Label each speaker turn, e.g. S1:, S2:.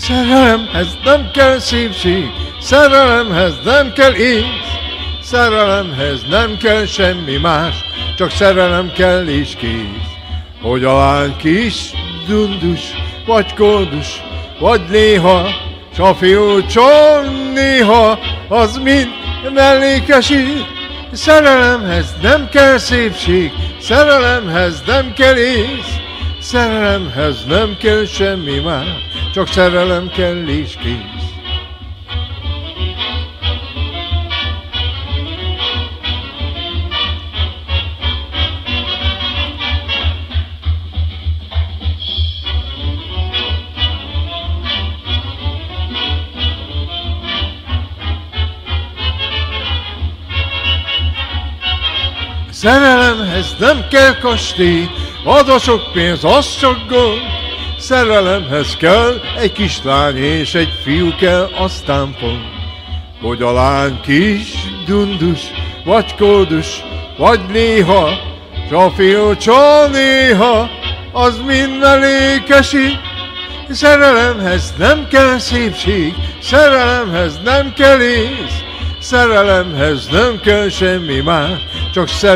S1: Szerelemhez nem kell szépség, szerelemhez nem kell ész, szerelemhez nem kell semmi más, csak szerelem kell és kész. Hogy a lány kis dundus, vagy koldus, vagy néha, s a fiú néha, az mind mellékesít. Szerelemhez nem kell szépség, szerelemhez nem kell ész, szerelemhez nem kell semmi más, csak szerelem kell és kész. Szerelemhez nem kell kastély, ad a sok pénz, az csak gond. Szerelemhez kell egy kislány és egy fiú kell, aztán pont. Hogy a lány kis dundus, vagy kódus, vagy néha, s a fiú néha, az mind mellékesít. Szerelemhez nem kell szépség, szerelemhez nem kell ész, szerelemhez nem kell semmi más, csak szerelem.